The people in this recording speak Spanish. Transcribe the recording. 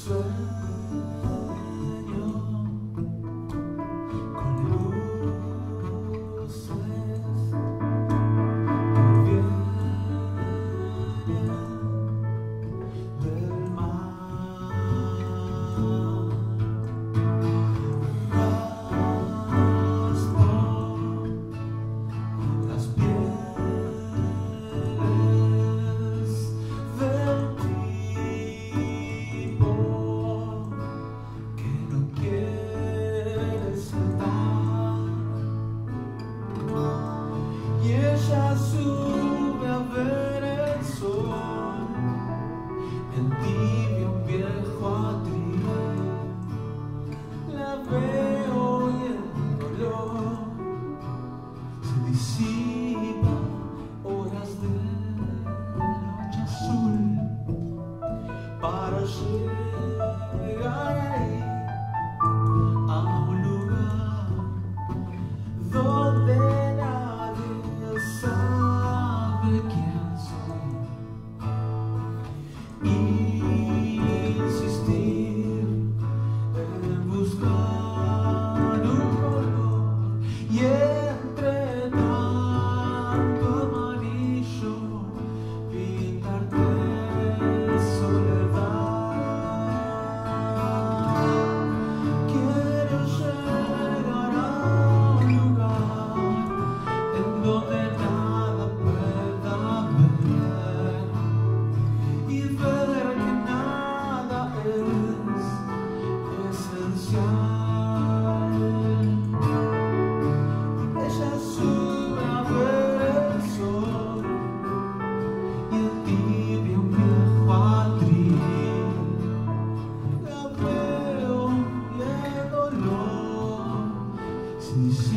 sun. disipa horas de noche azul para llegar ahí a un lugar donde Mm-hmm.